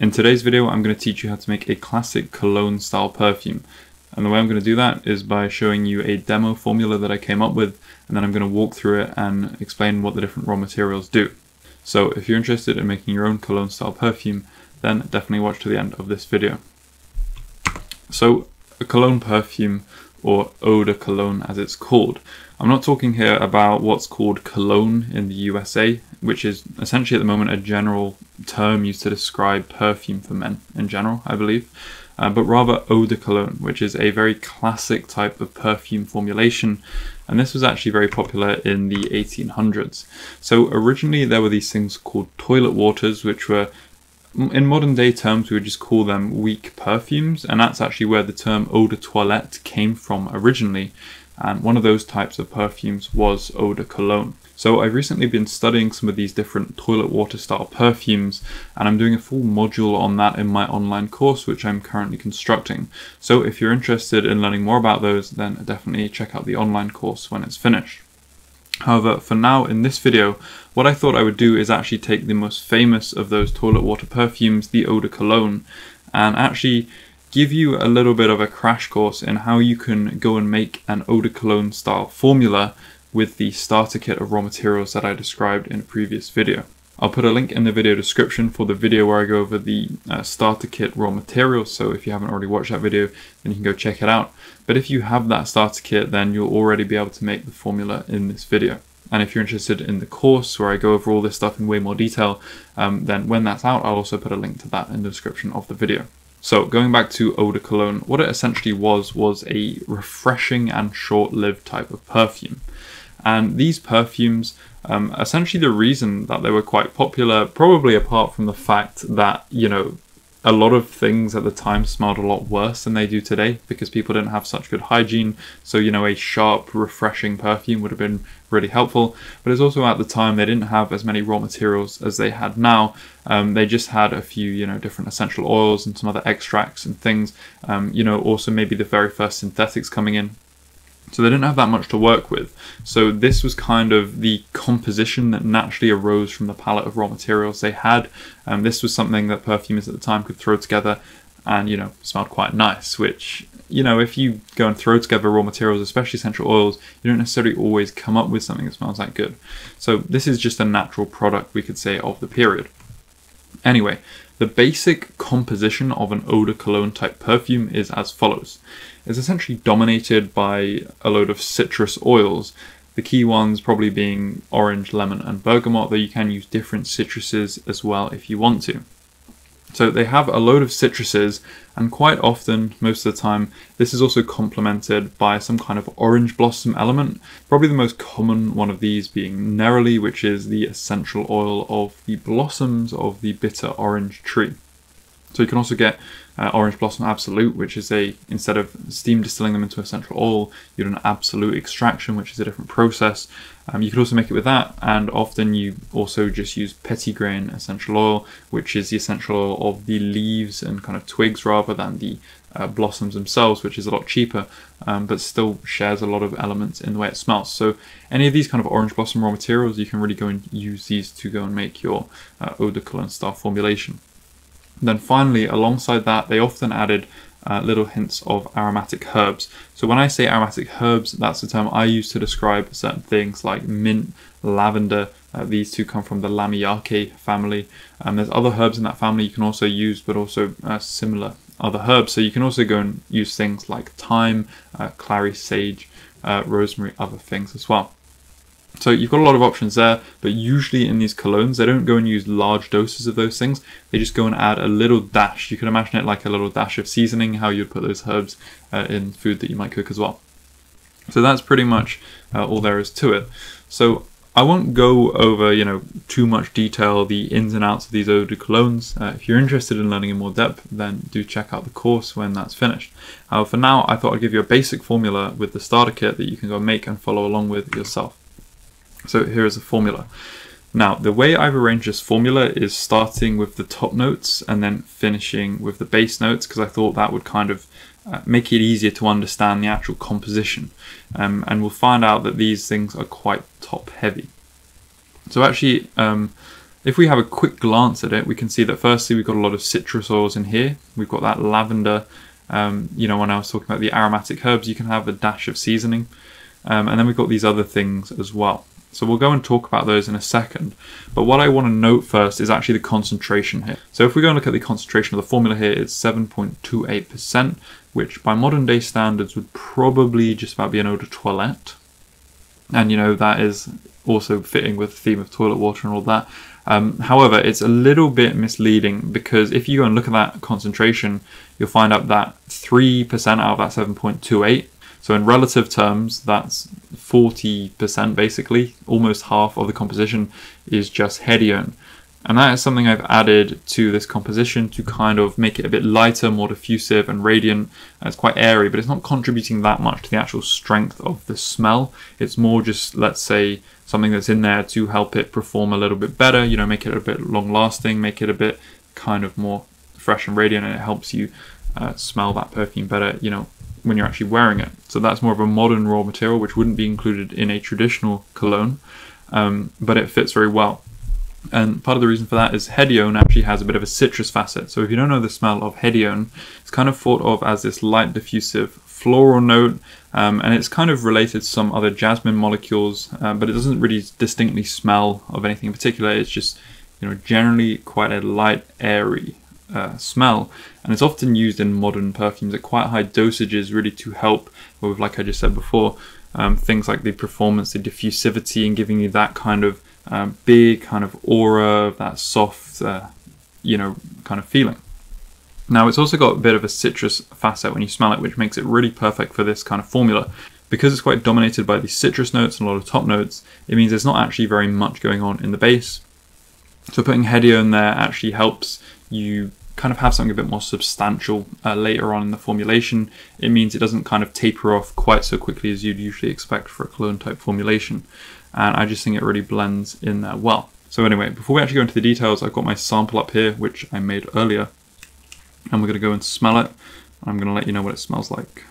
In today's video, I'm going to teach you how to make a classic cologne style perfume. And the way I'm going to do that is by showing you a demo formula that I came up with, and then I'm going to walk through it and explain what the different raw materials do. So if you're interested in making your own cologne style perfume, then definitely watch to the end of this video. So a cologne perfume, or eau de cologne as it's called. I'm not talking here about what's called cologne in the USA, which is essentially at the moment a general term used to describe perfume for men in general, I believe, uh, but rather eau de cologne, which is a very classic type of perfume formulation. And this was actually very popular in the 1800s. So originally there were these things called toilet waters, which were in modern day terms, we would just call them weak perfumes, and that's actually where the term eau de toilette came from originally. And one of those types of perfumes was eau de cologne. So I've recently been studying some of these different toilet water style perfumes, and I'm doing a full module on that in my online course, which I'm currently constructing. So if you're interested in learning more about those, then definitely check out the online course when it's finished. However, for now in this video, what I thought I would do is actually take the most famous of those toilet water perfumes, the Eau de Cologne, and actually give you a little bit of a crash course in how you can go and make an Eau de Cologne style formula with the starter kit of raw materials that I described in a previous video. I'll put a link in the video description for the video where I go over the uh, starter kit raw materials. So if you haven't already watched that video, then you can go check it out. But if you have that starter kit, then you'll already be able to make the formula in this video. And if you're interested in the course where I go over all this stuff in way more detail, um, then when that's out, I'll also put a link to that in the description of the video. So going back to Eau de Cologne, what it essentially was, was a refreshing and short-lived type of perfume. And these perfumes, um, essentially the reason that they were quite popular, probably apart from the fact that, you know, a lot of things at the time smelled a lot worse than they do today because people didn't have such good hygiene. So, you know, a sharp, refreshing perfume would have been really helpful. But it's also at the time they didn't have as many raw materials as they had now. Um, they just had a few, you know, different essential oils and some other extracts and things. Um, you know, also maybe the very first synthetics coming in so they didn't have that much to work with. So this was kind of the composition that naturally arose from the palette of raw materials they had. Um, this was something that perfumers at the time could throw together and, you know, smelled quite nice, which, you know, if you go and throw together raw materials, especially essential oils, you don't necessarily always come up with something that smells that good. So this is just a natural product, we could say, of the period. Anyway, the basic composition of an eau de cologne type perfume is as follows. It's essentially dominated by a load of citrus oils, the key ones probably being orange, lemon, and bergamot, though you can use different citruses as well if you want to. So they have a load of citruses, and quite often, most of the time, this is also complemented by some kind of orange blossom element. Probably the most common one of these being neroli, which is the essential oil of the blossoms of the bitter orange tree. So you can also get uh, Orange Blossom Absolute, which is a, instead of steam distilling them into essential oil, you do an absolute extraction, which is a different process. Um, you could also make it with that, and often you also just use petitgrain essential oil, which is the essential oil of the leaves and kind of twigs rather than the uh, blossoms themselves, which is a lot cheaper, um, but still shares a lot of elements in the way it smells. So any of these kind of orange blossom raw materials, you can really go and use these to go and make your uh, eau de cologne style formulation. Then finally, alongside that, they often added uh, little hints of aromatic herbs. So when I say aromatic herbs, that's the term I use to describe certain things like mint, lavender. Uh, these two come from the Lamiaceae family. Um, there's other herbs in that family you can also use, but also uh, similar other herbs. So you can also go and use things like thyme, uh, clary sage, uh, rosemary, other things as well. So you've got a lot of options there, but usually in these colognes, they don't go and use large doses of those things. They just go and add a little dash. You can imagine it like a little dash of seasoning, how you'd put those herbs uh, in food that you might cook as well. So that's pretty much uh, all there is to it. So I won't go over, you know, too much detail, the ins and outs of these eau de colognes. Uh, if you're interested in learning in more depth, then do check out the course when that's finished. For now, I thought I'd give you a basic formula with the starter kit that you can go make and follow along with yourself. So here is a formula. Now, the way I've arranged this formula is starting with the top notes and then finishing with the base notes because I thought that would kind of uh, make it easier to understand the actual composition. Um, and we'll find out that these things are quite top heavy. So actually, um, If we have a quick glance at it, we can see that firstly we've got a lot of citrus oils in here. We've got that lavender. Um, you know, when I was talking about the aromatic herbs, you can have a dash of seasoning. Um, and then we've got these other things as well. So we'll go and talk about those in a second. But what I want to note first is actually the concentration here. So if we go and look at the concentration of the formula here, it's 7.28%, which by modern day standards would probably just about be an eau de toilette. And you know, that is also fitting with the theme of toilet water and all that. Um, however, it's a little bit misleading because if you go and look at that concentration, you'll find out that 3% out of that 7.28 so in relative terms, that's 40% basically, almost half of the composition is just hedione. And that is something I've added to this composition to kind of make it a bit lighter, more diffusive and radiant. And it's quite airy, but it's not contributing that much to the actual strength of the smell. It's more just, let's say, something that's in there to help it perform a little bit better, you know, make it a bit long lasting, make it a bit kind of more fresh and radiant, and it helps you uh, smell that perfume better, you know, when you're actually wearing it. So that's more of a modern raw material, which wouldn't be included in a traditional cologne, um, but it fits very well. And part of the reason for that is hedione actually has a bit of a citrus facet. So if you don't know the smell of hedione, it's kind of thought of as this light diffusive floral note, um, and it's kind of related to some other jasmine molecules, uh, but it doesn't really distinctly smell of anything in particular. It's just, you know, generally quite a light, airy uh, smell, and it's often used in modern perfumes at quite high dosages, really to help with, like I just said before, um, things like the performance, the diffusivity, and giving you that kind of um, big kind of aura, that soft, uh, you know, kind of feeling. Now, it's also got a bit of a citrus facet when you smell it, which makes it really perfect for this kind of formula. Because it's quite dominated by these citrus notes and a lot of top notes, it means there's not actually very much going on in the base. So putting hedione there actually helps you kind of have something a bit more substantial uh, later on in the formulation, it means it doesn't kind of taper off quite so quickly as you'd usually expect for a cologne type formulation. And I just think it really blends in there well. So anyway, before we actually go into the details, I've got my sample up here, which I made earlier. And we're going to go and smell it. I'm going to let you know what it smells like.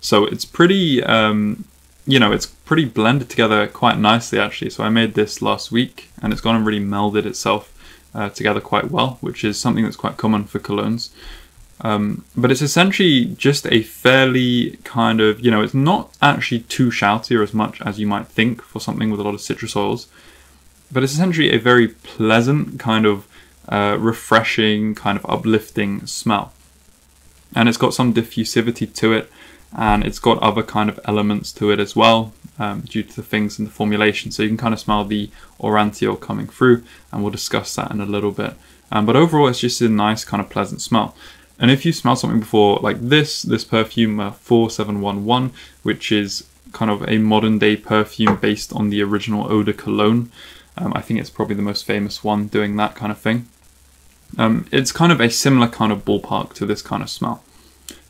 So it's pretty, um, you know, it's pretty blended together quite nicely actually. So I made this last week and it's gone and really melded itself uh, together quite well, which is something that's quite common for colognes. Um, but it's essentially just a fairly kind of, you know, it's not actually too shouty or as much as you might think for something with a lot of citrus oils, but it's essentially a very pleasant kind of uh, refreshing, kind of uplifting smell. And it's got some diffusivity to it, and it's got other kind of elements to it as well um, due to the things in the formulation. So you can kind of smell the Aurantiol coming through, and we'll discuss that in a little bit. Um, but overall, it's just a nice kind of pleasant smell. And if you smell something before like this, this perfume uh, 4711, which is kind of a modern day perfume based on the original Eau de Cologne, um, I think it's probably the most famous one doing that kind of thing. Um, it's kind of a similar kind of ballpark to this kind of smell.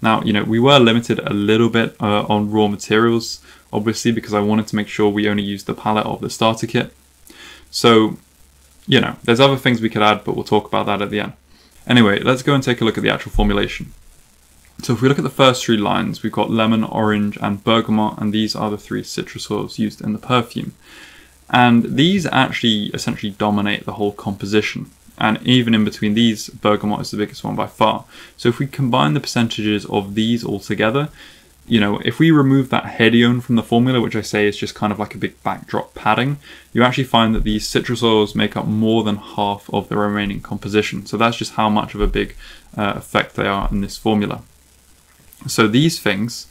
Now, you know, we were limited a little bit uh, on raw materials obviously, because I wanted to make sure we only used the palette of the starter kit. So, you know, there's other things we could add, but we'll talk about that at the end. Anyway, let's go and take a look at the actual formulation. So if we look at the first three lines, we've got lemon, orange, and bergamot, and these are the three citrus oils used in the perfume. And these actually essentially dominate the whole composition. And even in between these, bergamot is the biggest one by far. So if we combine the percentages of these all together, you know, if we remove that hedione from the formula, which I say is just kind of like a big backdrop padding, you actually find that these citrus oils make up more than half of the remaining composition. So that's just how much of a big uh, effect they are in this formula. So these things,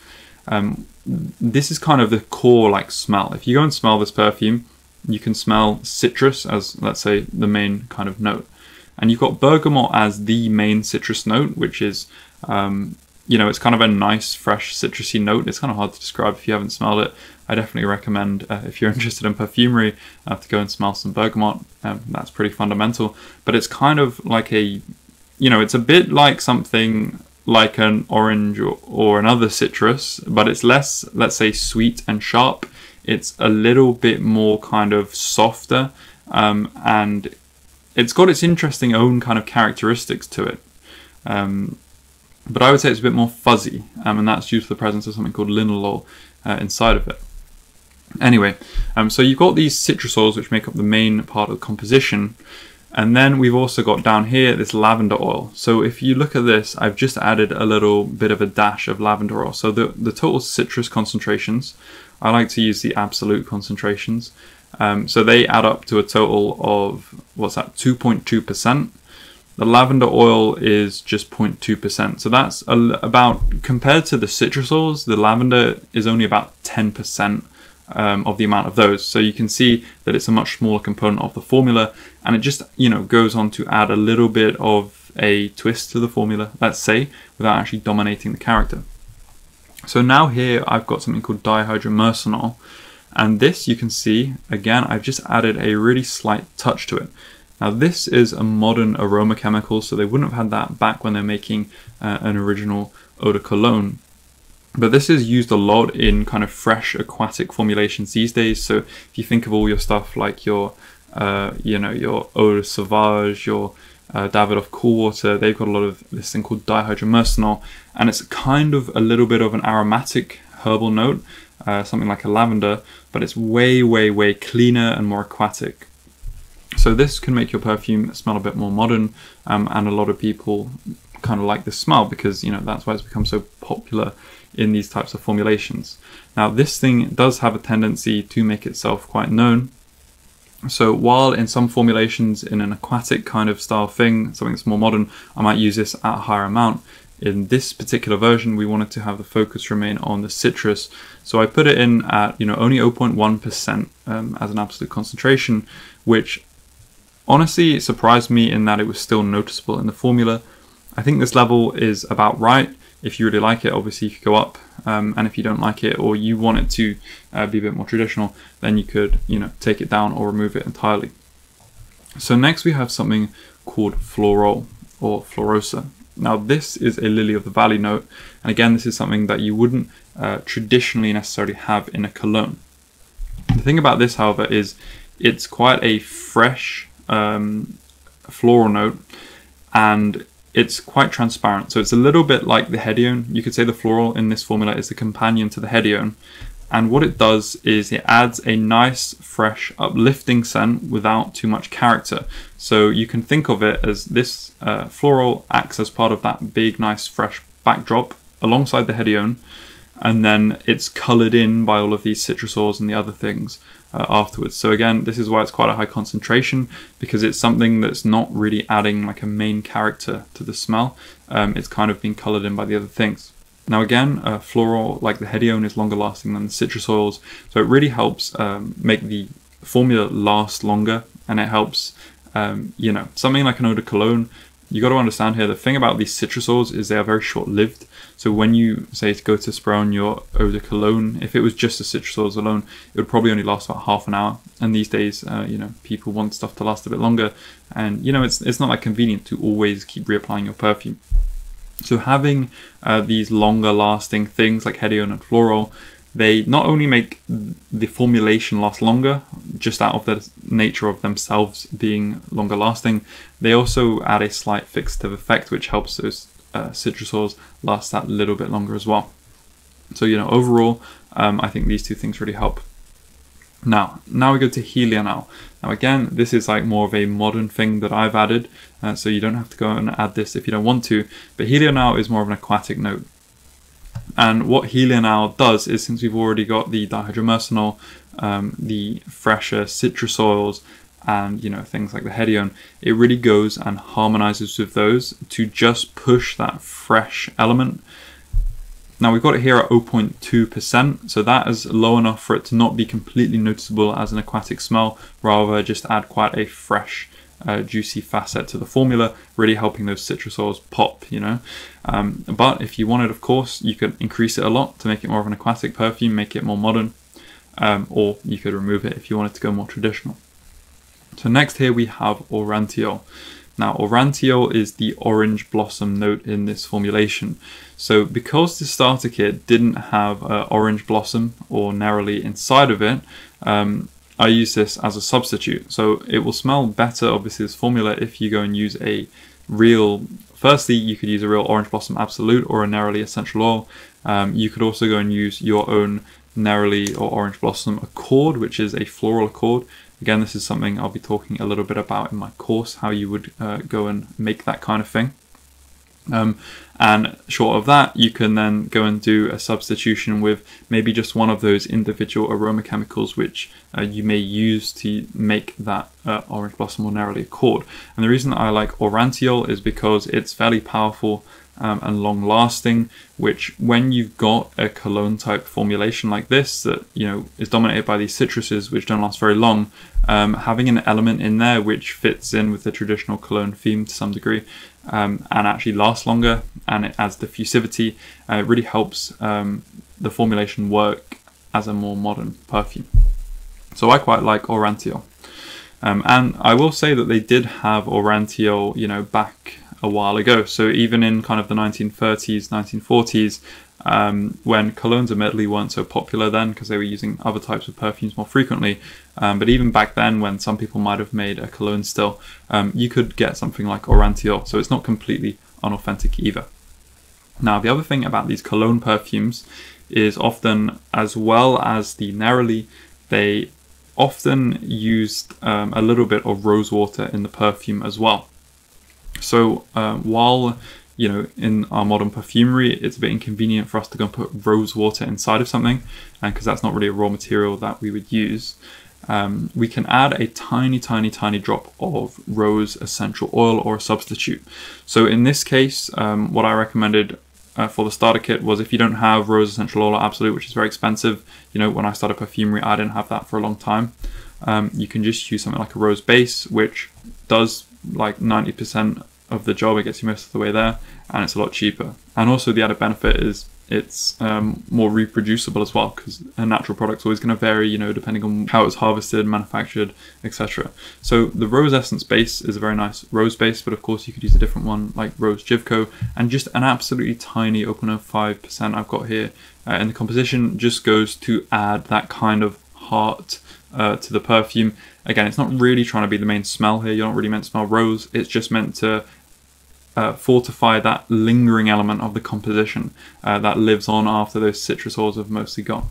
um, this is kind of the core like smell. If you go and smell this perfume, you can smell citrus as, let's say, the main kind of note. And you've got bergamot as the main citrus note, which is um, you know, it's kind of a nice, fresh, citrusy note. It's kind of hard to describe if you haven't smelled it. I definitely recommend, uh, if you're interested in perfumery, uh, to go and smell some bergamot. Um, that's pretty fundamental. But it's kind of like a, you know, it's a bit like something like an orange or, or another citrus, but it's less, let's say, sweet and sharp. It's a little bit more kind of softer, um, and it's got its interesting own kind of characteristics to it. Um, but I would say it's a bit more fuzzy, um, and that's due to the presence of something called linalool uh, inside of it. Anyway, um, so you've got these citrus oils which make up the main part of the composition. And then we've also got down here this lavender oil. So if you look at this, I've just added a little bit of a dash of lavender oil. So the, the total citrus concentrations, I like to use the absolute concentrations. Um, so they add up to a total of, what's that, 2.2%. The lavender oil is just 0.2%. So that's a, about, compared to the citrus oils, the lavender is only about 10% um, of the amount of those. So you can see that it's a much smaller component of the formula and it just, you know, goes on to add a little bit of a twist to the formula, let's say, without actually dominating the character. So now here I've got something called dihydromyrcenol and this you can see, again, I've just added a really slight touch to it. Now this is a modern aroma chemical, so they wouldn't have had that back when they're making uh, an original eau de cologne. But this is used a lot in kind of fresh aquatic formulations these days. So if you think of all your stuff like your, uh, you know, your eau de sauvage, your uh, Davidoff Cool Water, they've got a lot of this thing called dihydromyrcenol, and it's kind of a little bit of an aromatic herbal note, uh, something like a lavender, but it's way, way, way cleaner and more aquatic. So this can make your perfume smell a bit more modern, um, and a lot of people kind of like this smell because you know that's why it's become so popular in these types of formulations. Now this thing does have a tendency to make itself quite known. So while in some formulations in an aquatic kind of style thing, something that's more modern, I might use this at a higher amount. In this particular version, we wanted to have the focus remain on the citrus. So I put it in at, you know, only 0.1% um, as an absolute concentration, which honestly surprised me in that it was still noticeable in the formula. I think this level is about right if you really like it, obviously you could go up. Um, and if you don't like it or you want it to uh, be a bit more traditional, then you could, you know, take it down or remove it entirely. So next we have something called Florol or Florosa. Now this is a lily of the valley note, and again this is something that you wouldn't uh, traditionally necessarily have in a cologne. The thing about this, however, is it's quite a fresh um, floral note, and it's quite transparent. So it's a little bit like the hedione. You could say the Florol in this formula is the companion to the hedione. And what it does is it adds a nice, fresh, uplifting scent without too much character. So you can think of it as this uh, Florol acts as part of that big, nice, fresh backdrop alongside the hedione. And then it's colored in by all of these citrus oils and the other things uh, afterwards. So again, this is why it's quite a high concentration because it's something that's not really adding like a main character to the smell. Um, it's kind of being colored in by the other things. Now again, uh, Florol like the hedione is longer lasting than the citrus oils, so it really helps um, make the formula last longer, and it helps, um, you know, something like an eau de cologne you got to understand here the thing about these citrus oils is they are very short lived. So when you say to go to spray on your eau de cologne, if it was just the citrus oils alone, it would probably only last about half an hour. And these days, uh, you know, people want stuff to last a bit longer, and you know, it's it's not that convenient to always keep reapplying your perfume. So having uh, these longer lasting things like hedione and Florol they not only make the formulation last longer, just out of the nature of themselves being longer lasting, they also add a slight fixative effect, which helps those uh, citrus oils last that little bit longer as well. So, you know, overall, um, I think these two things really help. Now, now we go to Helional. Now again, this is like more of a modern thing that I've added, uh, so you don't have to go and add this if you don't want to, but Helional is more of an aquatic note. And what Helional does is since we've already got the dihydromyrcenol, um, the fresher citrus oils, and you know things like the hedione, it really goes and harmonizes with those to just push that fresh element. Now we've got it here at 0.2%, so that is low enough for it to not be completely noticeable as an aquatic smell, rather just add quite a fresh uh, juicy facet to the formula, really helping those citrus oils pop, you know. Um, but if you wanted, of course, you could increase it a lot to make it more of an aquatic perfume, make it more modern, um, or you could remove it if you wanted to go more traditional. So next here we have Aurantiol. Now Aurantiol is the orange blossom note in this formulation. So because the starter kit didn't have uh, orange blossom or neroli inside of it, um, I use this as a substitute. So it will smell better, obviously, this formula if you go and use a real. Firstly, you could use a real Orange Blossom Absolute or a Neroli Essential Oil. Um, you could also go and use your own Neroli or Orange Blossom Accord, which is a floral accord. Again, this is something I'll be talking a little bit about in my course, how you would uh, go and make that kind of thing. Um, and short of that, you can then go and do a substitution with maybe just one of those individual aroma chemicals which uh, you may use to make that uh, orange blossom or neroli accord. And the reason that I like aurantiol is because it's fairly powerful um, and long lasting, which when you've got a cologne type formulation like this that you know is dominated by these citruses which don't last very long, um, having an element in there which fits in with the traditional cologne theme to some degree um, and actually lasts longer and it adds diffusivity, uh, it really helps um, the formulation work as a more modern perfume. So I quite like Aurantiol. Um, and I will say that they did have Aurantiol, you know, back a while ago. So even in kind of the 1930s, 1940s, um, when colognes admittedly weren't so popular then because they were using other types of perfumes more frequently. Um, but even back then, when some people might have made a cologne still, um, you could get something like Aurantiol. So it's not completely unauthentic either. Now, the other thing about these cologne perfumes is often, as well as the Neroli, they often used um, a little bit of rose water in the perfume as well. So uh, while you know in our modern perfumery, it's a bit inconvenient for us to go and put rose water inside of something, and because that's not really a raw material that we would use. Um, we can add a tiny, tiny, tiny drop of rose essential oil or a substitute. So in this case, um, what I recommended uh, for the starter kit was if you don't have rose essential oil or absolute, which is very expensive, you know, when I started perfumery, I didn't have that for a long time. Um, you can just use something like a rose base, which does like 90% of the job. It gets you most of the way there, and it's a lot cheaper. And also the added benefit is it's um, more reproducible as well because a natural product's always going to vary, you know, depending on how it's harvested, manufactured, etc. So the rose essence base is a very nice rose base, but of course you could use a different one like Rose Jivco, and just an absolutely tiny opener, five percent I've got here uh, in the composition just goes to add that kind of heart uh, to the perfume. Again, it's not really trying to be the main smell here. You're not really meant to smell rose. It's just meant to uh, fortify that lingering element of the composition uh, that lives on after those citrus oils have mostly gone.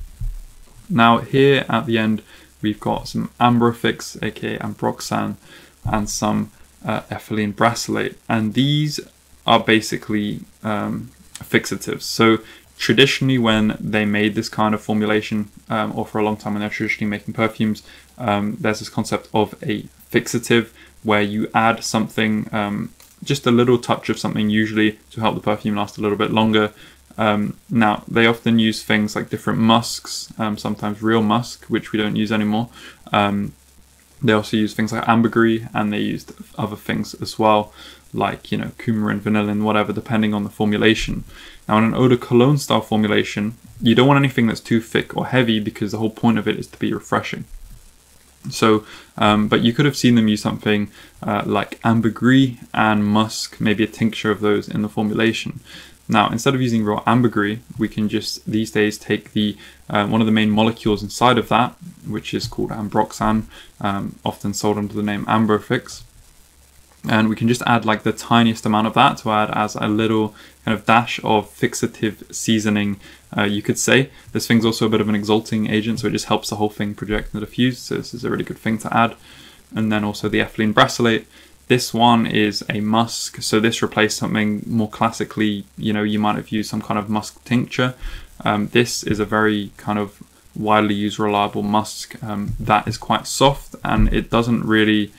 Now here at the end we've got some Ambrofix aka Ambroxan and some uh, ethylene brassylate and these are basically um, fixatives. So traditionally when they made this kind of formulation um, or for a long time when they're traditionally making perfumes um, there's this concept of a fixative where you add something um, just a little touch of something usually to help the perfume last a little bit longer. Um, now, they often use things like different musks, um, sometimes real musk, which we don't use anymore. Um, they also use things like ambergris and they used other things as well, like, you know, coumarin, vanillin, whatever, depending on the formulation. Now, in an eau de cologne style formulation, you don't want anything that's too thick or heavy because the whole point of it is to be refreshing. So, um, but you could have seen them use something uh, like ambergris and musk, maybe a tincture of those in the formulation. Now, instead of using raw ambergris, we can just these days take the uh, one of the main molecules inside of that, which is called ambroxan, um, often sold under the name Ambrofix, and we can just add like the tiniest amount of that to add as a little kind of dash of fixative seasoning uh, you could say. This thing's also a bit of an exalting agent so it just helps the whole thing project and diffuse so this is a really good thing to add. And then also the ethylene brassylate this one is a musk so this replaced something more classically you know you might have used some kind of musk tincture. Um, this is a very kind of widely used reliable musk um, that is quite soft and it doesn't really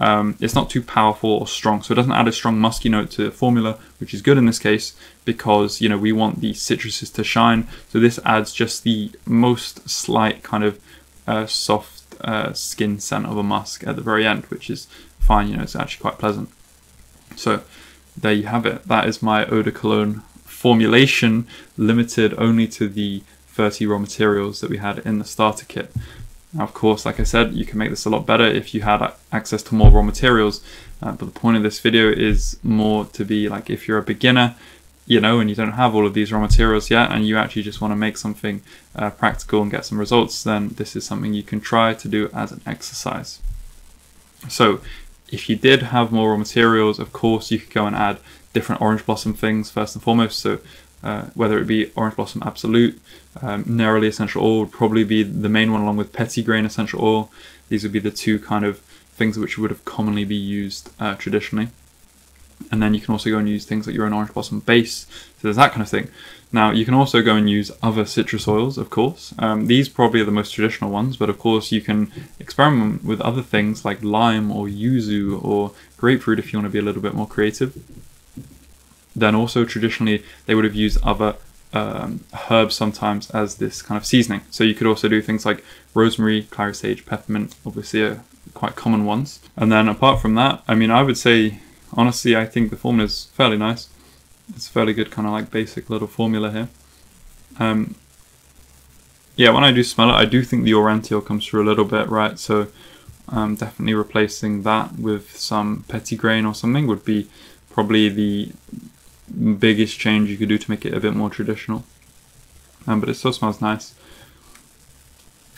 um, it's not too powerful or strong, so it doesn't add a strong musky note to the formula, which is good in this case because you know we want the citruses to shine. So this adds just the most slight kind of uh, soft uh, skin scent of a musk at the very end, which is fine. You know, it's actually quite pleasant. So there you have it. That is my eau de cologne formulation, limited only to the 30 raw materials that we had in the starter kit. Now, of course, like I said, you can make this a lot better if you had access to more raw materials. Uh, but the point of this video is more to be like if you're a beginner, you know, and you don't have all of these raw materials yet, and you actually just want to make something uh, practical and get some results, then this is something you can try to do as an exercise. So, if you did have more raw materials, of course, you could go and add different orange blossom things first and foremost. So, uh, whether it be Orange Blossom Absolute, um, Neroli Essential Oil would probably be the main one, along with Petitgrain Essential Oil. These would be the two kind of things which would have commonly be used uh, traditionally. And then you can also go and use things like your own orange blossom base. So there's that kind of thing. Now you can also go and use other citrus oils, of course. Um, these probably are the most traditional ones, but of course you can experiment with other things like lime or yuzu or grapefruit if you want to be a little bit more creative. Then also traditionally they would have used other um, herbs sometimes as this kind of seasoning. So you could also do things like rosemary, clary sage, peppermint, obviously are quite common ones. And then apart from that, I mean, I would say, honestly, I think the formula is fairly nice. It's fairly good kind of like basic little formula here. Um, yeah, when I do smell it, I do think the Aurantiol comes through a little bit, right? So um, definitely replacing that with some Petitgrain or something would be probably the biggest change you could do to make it a bit more traditional. Um, but it still smells nice.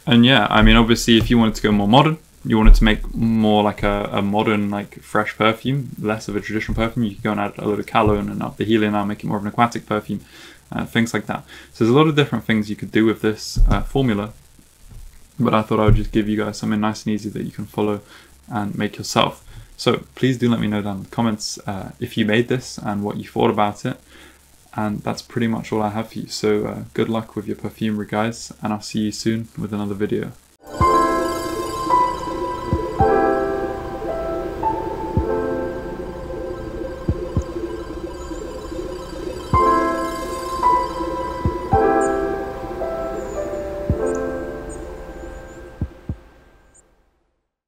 And yeah, I mean, obviously, if you wanted to go more modern, you wanted to make more like a, a modern, like fresh perfume, less of a traditional perfume, you could go and add a little Calone and up the Helional, make it more of an aquatic perfume, uh, things like that. So there's a lot of different things you could do with this uh, formula. But I thought I would just give you guys something nice and easy that you can follow and make yourself. So please do let me know down in the comments uh, if you made this and what you thought about it. And that's pretty much all I have for you. So uh, good luck with your perfumery, guys, and I'll see you soon with another video.